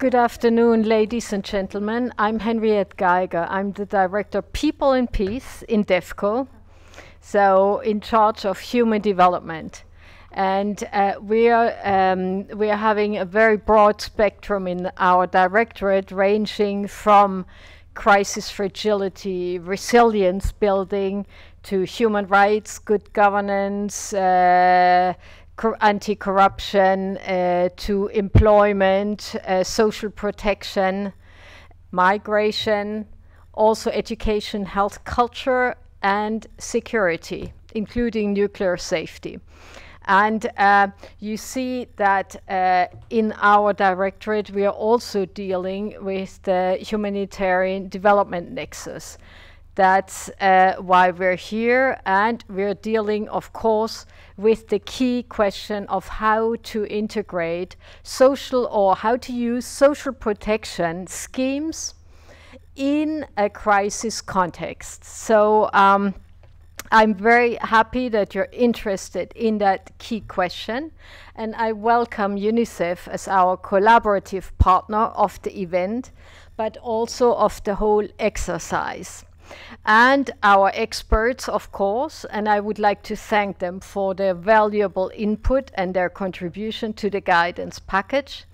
Good afternoon, ladies and gentlemen. I'm Henriette Geiger. I'm the Director People and Peace in DEVCO, so in charge of human development. And uh, we, are, um, we are having a very broad spectrum in our directorate, ranging from crisis fragility, resilience building, to human rights, good governance, uh, anti-corruption, uh, to employment, uh, social protection, migration, also education, health, culture, and security, including nuclear safety. And uh, you see that uh, in our directorate, we are also dealing with the humanitarian development nexus. That's uh, why we're here, and we're dealing, of course, with the key question of how to integrate social or how to use social protection schemes in a crisis context. So um, I'm very happy that you're interested in that key question, and I welcome UNICEF as our collaborative partner of the event, but also of the whole exercise and our experts, of course, and I would like to thank them for their valuable input and their contribution to the guidance package.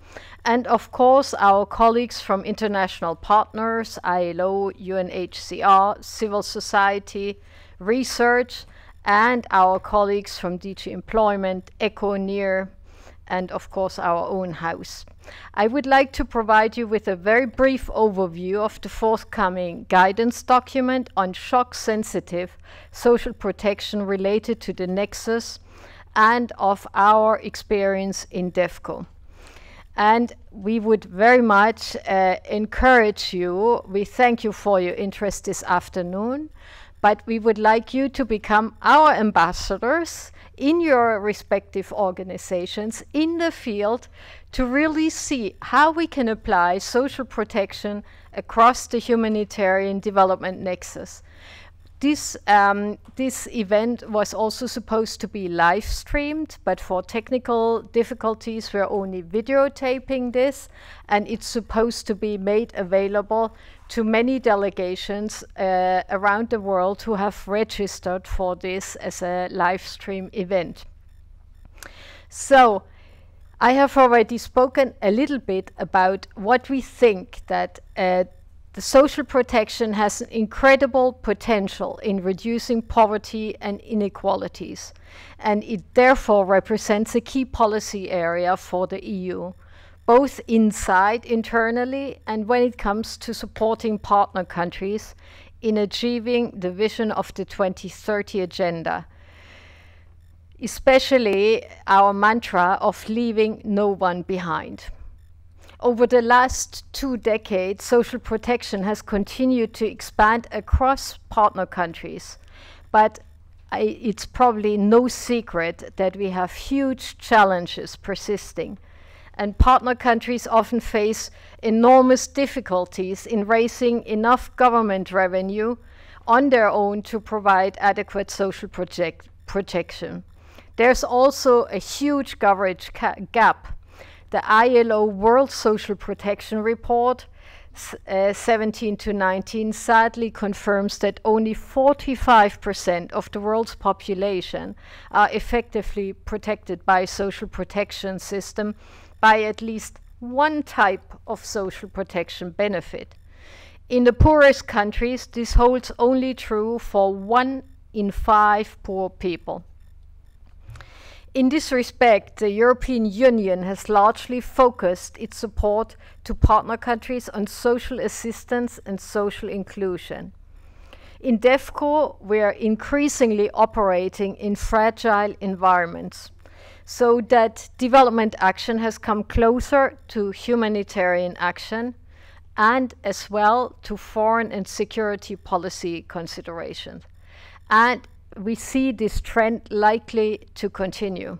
And of course, our colleagues from international partners, ILO, UNHCR, civil society, research, and our colleagues from DG Employment, ECHO, NEAR, and of course our own house. I would like to provide you with a very brief overview of the forthcoming guidance document on shock-sensitive social protection related to the nexus and of our experience in DEVCO. And we would very much uh, encourage you, we thank you for your interest this afternoon, but we would like you to become our ambassadors in your respective organizations in the field to really see how we can apply social protection across the humanitarian development nexus. This, um, this event was also supposed to be live streamed, but for technical difficulties, we're only videotaping this, and it's supposed to be made available to many delegations uh, around the world who have registered for this as a live stream event. So I have already spoken a little bit about what we think that uh, the social protection has an incredible potential in reducing poverty and inequalities, and it therefore represents a key policy area for the EU both inside internally and when it comes to supporting partner countries in achieving the vision of the 2030 agenda, especially our mantra of leaving no one behind. Over the last two decades, social protection has continued to expand across partner countries, but I, it's probably no secret that we have huge challenges persisting and partner countries often face enormous difficulties in raising enough government revenue on their own to provide adequate social protection. There's also a huge coverage gap. The ILO World Social Protection Report uh, 17 to 19 sadly confirms that only 45% of the world's population are effectively protected by social protection system by at least one type of social protection benefit. In the poorest countries, this holds only true for one in five poor people. In this respect, the European Union has largely focused its support to partner countries on social assistance and social inclusion. In DEVCO, we are increasingly operating in fragile environments so that development action has come closer to humanitarian action and as well to foreign and security policy considerations. And we see this trend likely to continue.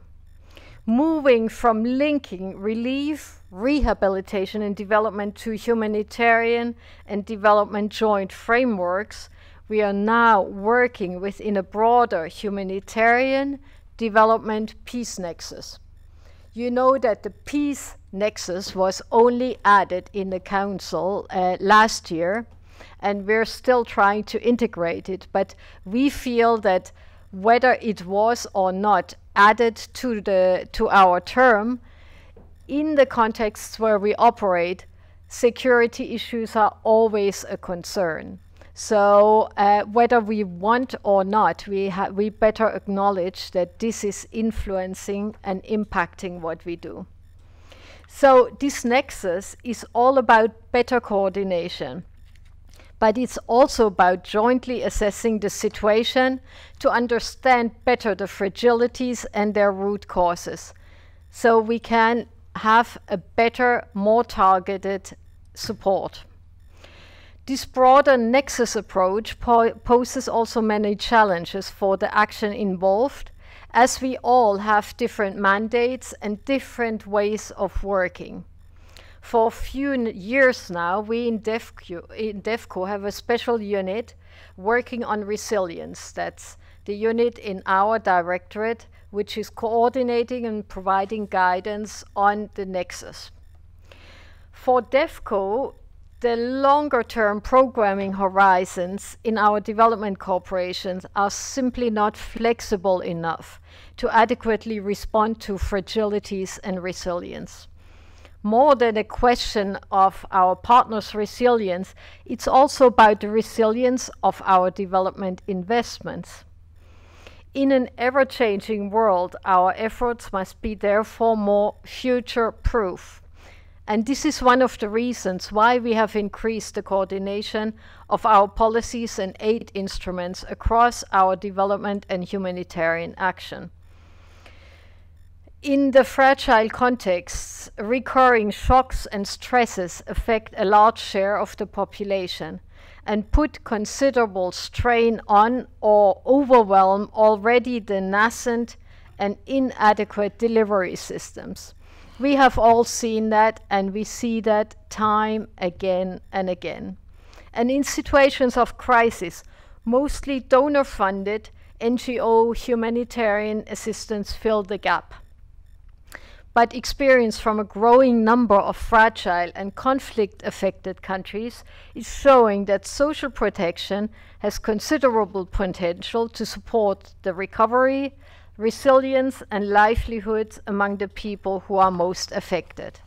Moving from linking relief, rehabilitation and development to humanitarian and development joint frameworks, we are now working within a broader humanitarian development peace nexus. You know that the peace nexus was only added in the council uh, last year, and we're still trying to integrate it. But we feel that whether it was or not added to the to our term, in the contexts where we operate, security issues are always a concern. So uh, whether we want or not, we, we better acknowledge that this is influencing and impacting what we do. So this nexus is all about better coordination, but it's also about jointly assessing the situation to understand better the fragilities and their root causes. So we can have a better, more targeted support. This broader nexus approach po poses also many challenges for the action involved, as we all have different mandates and different ways of working. For a few years now, we in DEVCO, in DEVCO have a special unit working on resilience. That's the unit in our directorate which is coordinating and providing guidance on the nexus. For DEVCO, the longer term programming horizons in our development corporations are simply not flexible enough to adequately respond to fragilities and resilience. More than a question of our partners' resilience, it's also about the resilience of our development investments. In an ever changing world, our efforts must be therefore more future proof and this is one of the reasons why we have increased the coordination of our policies and aid instruments across our development and humanitarian action. In the fragile contexts, recurring shocks and stresses affect a large share of the population and put considerable strain on or overwhelm already the nascent and inadequate delivery systems. We have all seen that, and we see that time again and again. And in situations of crisis, mostly donor funded NGO humanitarian assistance fill the gap. But experience from a growing number of fragile and conflict affected countries is showing that social protection has considerable potential to support the recovery, resilience and livelihoods among the people who are most affected.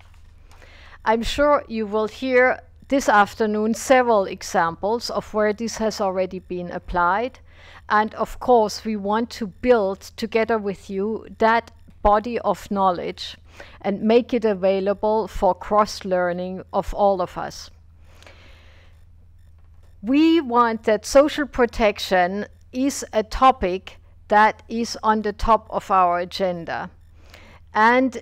I'm sure you will hear this afternoon several examples of where this has already been applied. And of course, we want to build together with you that body of knowledge and make it available for cross learning of all of us. We want that social protection is a topic that is on the top of our agenda. And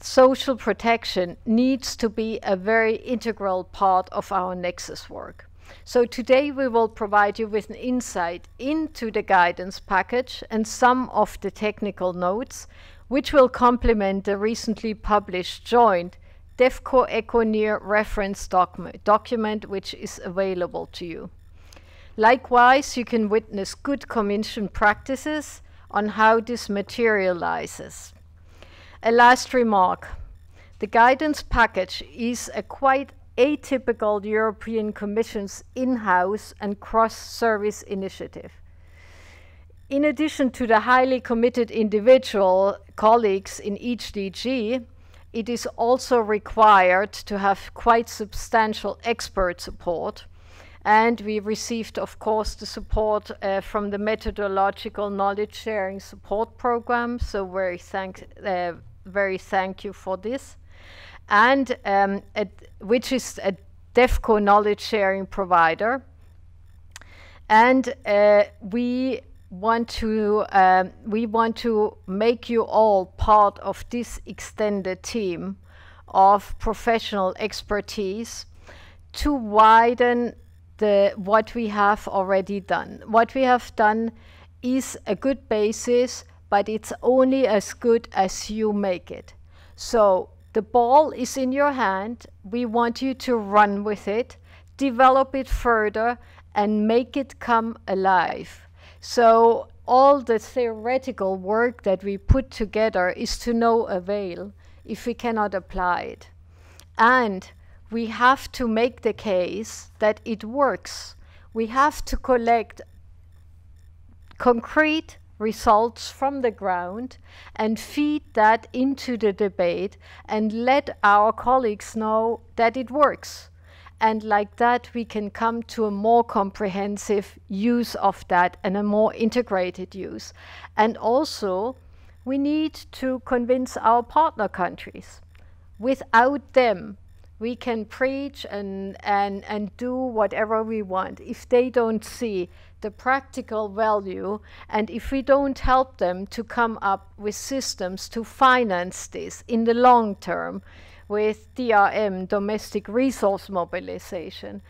social protection needs to be a very integral part of our Nexus work. So today we will provide you with an insight into the guidance package and some of the technical notes, which will complement the recently published joint DEVCO ECONIR reference docu document, which is available to you. Likewise, you can witness good Commission practices on how this materializes. A last remark. The guidance package is a quite atypical European Commission's in-house and cross-service initiative. In addition to the highly committed individual colleagues in each DG, it is also required to have quite substantial expert support and we received, of course, the support uh, from the Methodological Knowledge Sharing Support Program. So very thank, uh, very thank you for this. And um, which is a DEVCO knowledge sharing provider. And uh, we want to um, we want to make you all part of this extended team of professional expertise to widen the, what we have already done. What we have done is a good basis, but it's only as good as you make it. So the ball is in your hand. We want you to run with it, develop it further, and make it come alive. So all the theoretical work that we put together is to no avail if we cannot apply it. And we have to make the case that it works. We have to collect concrete results from the ground and feed that into the debate and let our colleagues know that it works. And like that, we can come to a more comprehensive use of that and a more integrated use. And also, we need to convince our partner countries. Without them, we can preach and, and, and do whatever we want. If they don't see the practical value and if we don't help them to come up with systems to finance this in the long term, with DRM, domestic resource mobilization,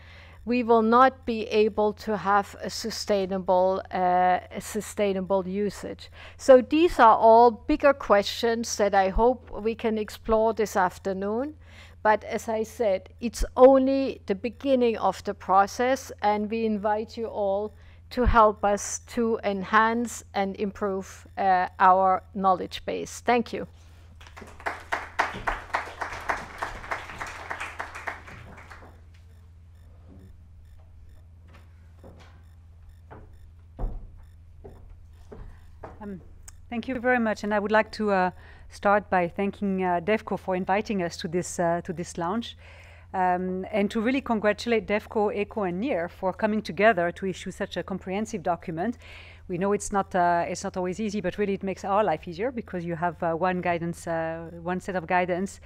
we will not be able to have a sustainable, uh, a sustainable usage. So these are all bigger questions that I hope we can explore this afternoon. But as I said, it's only the beginning of the process, and we invite you all to help us to enhance and improve uh, our knowledge base. Thank you. Um, thank you very much, and I would like to uh, start by thanking uh, DEVCO for inviting us to this uh, to this launch, um, and to really congratulate DEVCO, ECHO, and NEAR for coming together to issue such a comprehensive document. We know it's not uh, it's not always easy, but really it makes our life easier because you have uh, one guidance, uh, one set of guidance.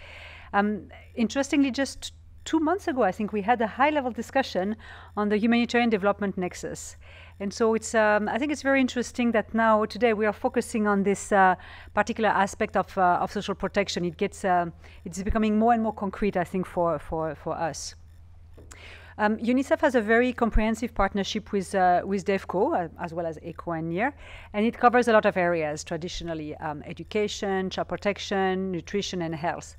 Um, interestingly, just two months ago, I think we had a high-level discussion on the humanitarian development nexus. And so it's, um, I think it's very interesting that now today we are focusing on this uh, particular aspect of, uh, of social protection. It gets, uh, it's becoming more and more concrete, I think, for, for, for us. Um, UNICEF has a very comprehensive partnership with uh, with DEVCO uh, as well as ECHO and NEAR, and it covers a lot of areas traditionally: um, education, child protection, nutrition, and health.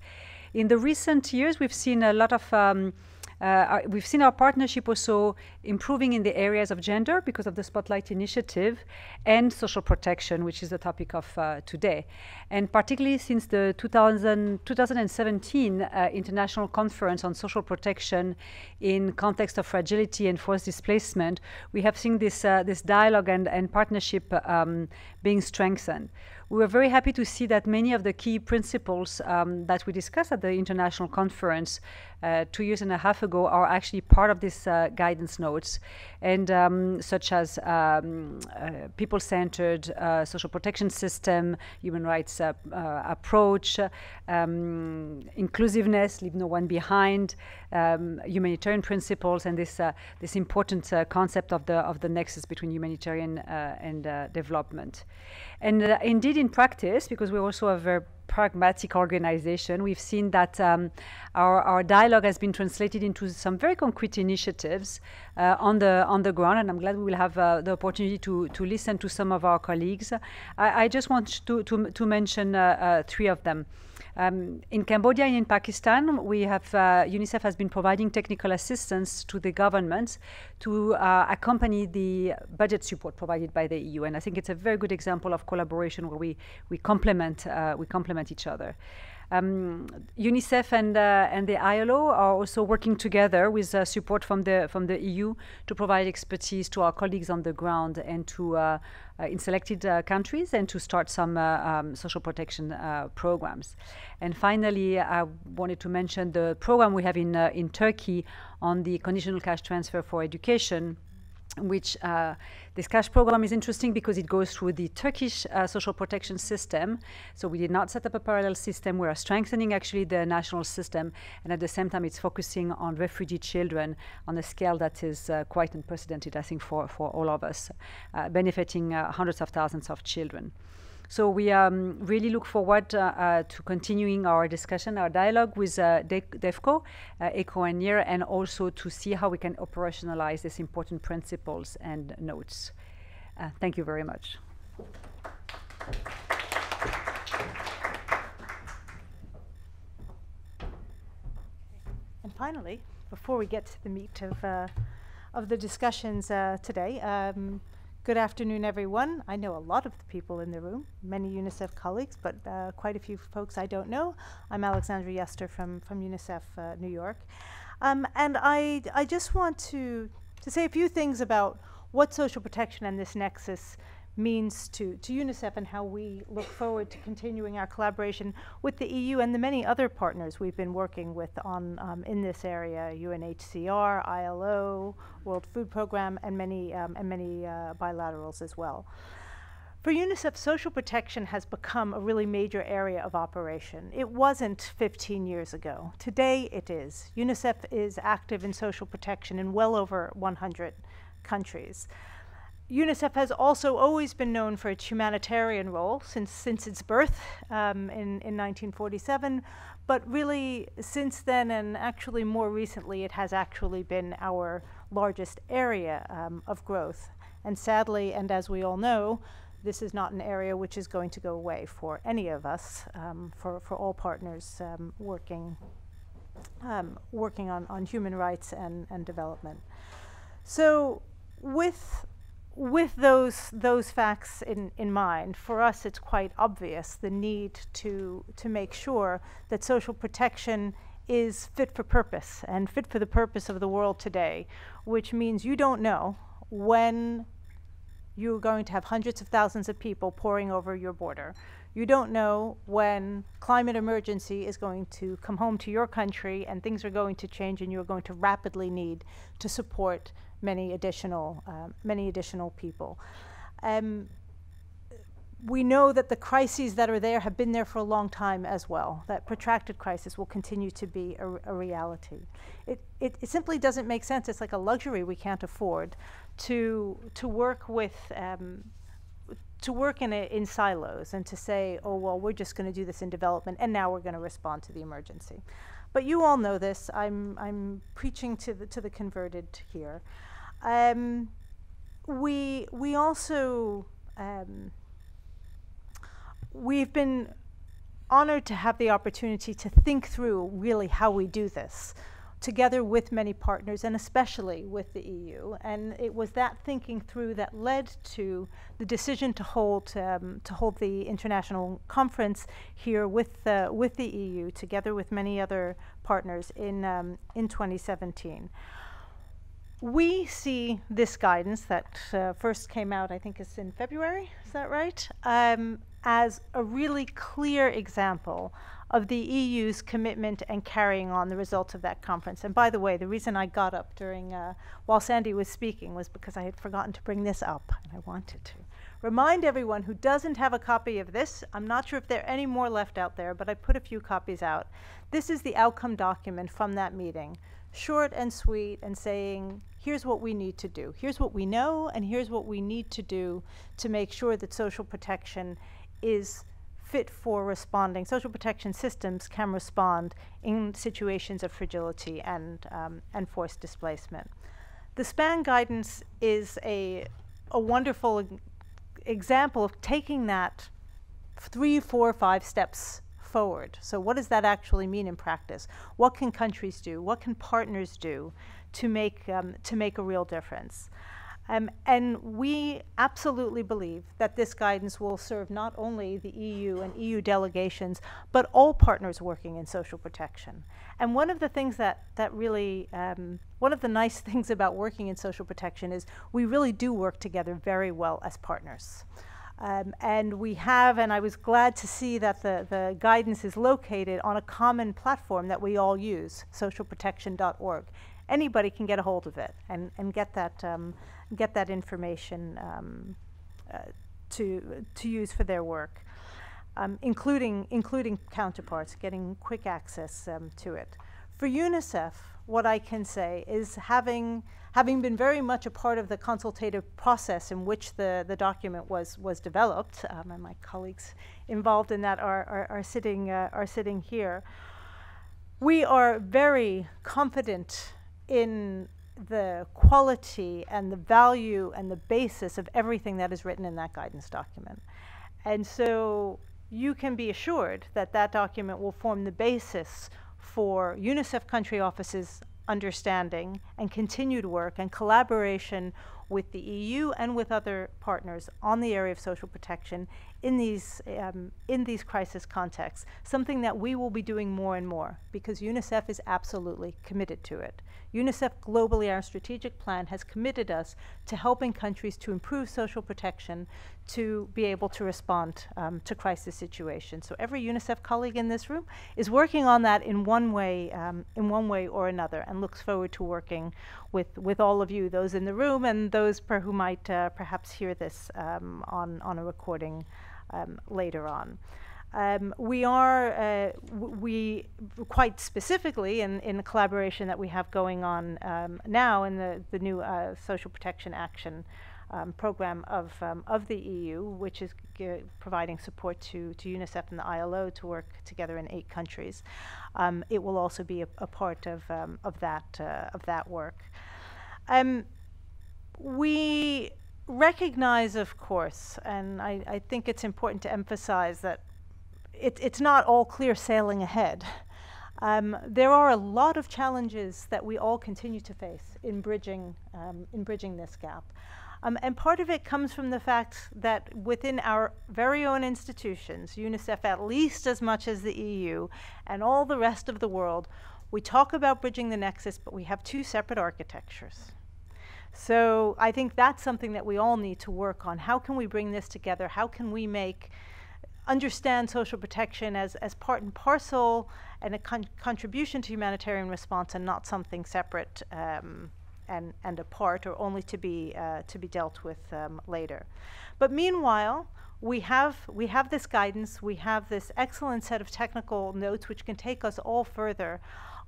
In the recent years, we've seen a lot of um, uh, we've seen our partnership also improving in the areas of gender because of the Spotlight Initiative and social protection, which is the topic of uh, today. And particularly since the 2000, 2017 uh, International Conference on Social Protection in context of fragility and forced displacement, we have seen this, uh, this dialogue and, and partnership um, being strengthened we were very happy to see that many of the key principles um, that we discussed at the international conference uh, two years and a half ago are actually part of this uh, guidance notes, and um, such as um, uh, people-centered uh, social protection system, human rights uh, uh, approach, um, inclusiveness, leave no one behind, um, humanitarian principles, and this this important concept of the of the nexus between humanitarian and development. And uh, indeed, in practice, because we're also a very pragmatic organization, we've seen that um, our, our dialogue has been translated into some very concrete initiatives uh, on the on the ground, and I'm glad we will have uh, the opportunity to to listen to some of our colleagues. I, I just want to to, to mention uh, uh, three of them. Um, in Cambodia and in Pakistan, we have uh, UNICEF has been providing technical assistance to the governments to uh, accompany the budget support provided by the EU, and I think it's a very good example of collaboration where we we complement uh, we complement each other. Um, UNICEF and, uh, and the ILO are also working together with uh, support from the, from the EU to provide expertise to our colleagues on the ground and to, uh, uh in selected uh, countries and to start some uh, um, social protection programs. And finally, I wanted to mention the program we have in, in Turkey on the conditional cash transfer for education which uh, this cash program is interesting because it goes through the Turkish uh, social protection system. So we did not set up a parallel system. We are strengthening actually the national system, and at the same time, it's focusing on refugee children on a scale that is uh, quite unprecedented, I think, for, for all of us, uh, benefiting uh, hundreds of thousands of children. So we um, really look forward uh, uh, to continuing our discussion, our dialogue with uh, DEVCO, uh, ECHO and NEAR, and also to see how we can operationalize these important principles and notes. Uh, thank you very much. And finally, before we get to the meat of, uh, of the discussions uh, today, um, Good afternoon, everyone. I know a lot of the people in the room, many UNICEF colleagues, but uh, quite a few folks I don't know. I'm Alexandra Yuster from, from UNICEF uh, New York. Um, and I, I just want to, to say a few things about what social protection and this nexus means to, to UNICEF and how we look forward to continuing our collaboration with the EU and the many other partners we've been working with on um, in this area, UNHCR, ILO, World Food Program, and many, um, and many uh, bilaterals as well. For UNICEF, social protection has become a really major area of operation. It wasn't 15 years ago. Today it is. UNICEF is active in social protection in well over 100 countries. UNICEF has also always been known for its humanitarian role since, since its birth um, in, in 1947, but really since then and actually more recently, it has actually been our largest area um, of growth. And sadly, and as we all know, this is not an area which is going to go away for any of us, um, for, for all partners um, working, um, working on, on human rights and, and development. So with with those those facts in, in mind, for us it's quite obvious the need to to make sure that social protection is fit for purpose and fit for the purpose of the world today, which means you don't know when you're going to have hundreds of thousands of people pouring over your border. You don't know when climate emergency is going to come home to your country and things are going to change and you're going to rapidly need to support many additional, um, many additional people. Um, we know that the crises that are there have been there for a long time as well. That protracted crisis will continue to be a, a reality. It, it, it, simply doesn't make sense. It's like a luxury we can't afford to to work with um, to work in a, in silos and to say, oh well, we're just going to do this in development, and now we're going to respond to the emergency. But you all know this. I'm I'm preaching to the to the converted here. Um, we we also um, we've been honored to have the opportunity to think through really how we do this together with many partners and especially with the EU. And it was that thinking through that led to the decision to hold um, to hold the international conference here with uh, with the EU together with many other partners in um, in 2017 we see this guidance that uh, first came out, I think it's in February, is that right? Um, as a really clear example of the EU's commitment and carrying on the results of that conference. And by the way, the reason I got up during, uh, while Sandie was speaking was because I had forgotten to bring this up, and I wanted to. Remind everyone who doesn't have a copy of this, I'm not sure if there are any more left out there, but I put a few copies out. This is the outcome document from that meeting short and sweet and saying, here's what we need to do. Here's what we know, and here's what we need to do to make sure that social protection is fit for responding. Social protection systems can respond in situations of fragility and, um, and forced displacement. The SPAN guidance is a, a wonderful example of taking that three, four, five steps forward. So what does that actually mean in practice? What can countries do? What can partners do to make, um, to make a real difference? Um, and we absolutely believe that this guidance will serve not only the EU and EU delegations, but all partners working in social protection. And one of the things that, that really, um, one of the nice things about working in social protection is we really do work together very well as partners. Um, and we have, and I was glad to see that the, the guidance is located on a common platform that we all use, socialprotection.org. Anybody can get a hold of it and, and get, that, um, get that information um, uh, to, to use for their work, um, including, including counterparts, getting quick access um, to it. For UNICEF, what I can say is having, having been very much a part of the consultative process in which the, the document was, was developed, um, and my colleagues involved in that are, are, are sitting, uh, are sitting here, we are very confident in the quality and the value and the basis of everything that is written in that guidance document. And so you can be assured that that document will form the basis for UNICEF country offices understanding and continued work and collaboration with the EU and with other partners on the area of social protection in these, um, in these crisis contexts, something that we will be doing more and more because UNICEF is absolutely committed to it. UNICEF globally, our strategic plan, has committed us to helping countries to improve social protection to be able to respond um, to crisis situations. So every UNICEF colleague in this room is working on that in one way, um, in one way or another, and looks forward to working with with all of you, those in the room and those per who might uh, perhaps hear this um, on on a recording um, later on. Um, we are, uh, we quite specifically in, in the collaboration that we have going on um, now in the, the new uh, social protection action um, program of, um, of the EU, which is providing support to, to UNICEF and the ILO to work together in eight countries. Um, it will also be a, a part of, um, of, that, uh, of that work. we recognize, of course, and I, I think it's important to emphasize that it, it's not all clear sailing ahead. Um, there are a lot of challenges that we all continue to face in bridging, um, in bridging this gap. Um, and part of it comes from the fact that within our very own institutions, UNICEF at least as much as the EU and all the rest of the world, we talk about bridging the nexus, but we have two separate architectures. So I think that's something that we all need to work on. How can we bring this together? How can we make understand social protection as, as part and parcel and a con contribution to humanitarian response and not something separate um, and, and apart or only to be, uh, to be dealt with um, later. But meanwhile, we have, we have this guidance, we have this excellent set of technical notes which can take us all further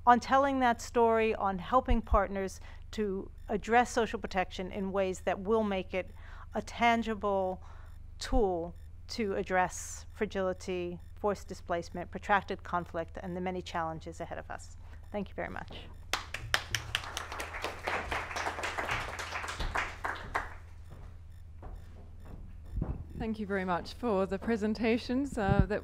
on telling that story, on helping partners to address social protection in ways that will make it a tangible tool to address fragility, forced displacement, protracted conflict, and the many challenges ahead of us. Thank you very much. Thank you very much for the presentations uh, that